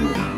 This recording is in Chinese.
嗯。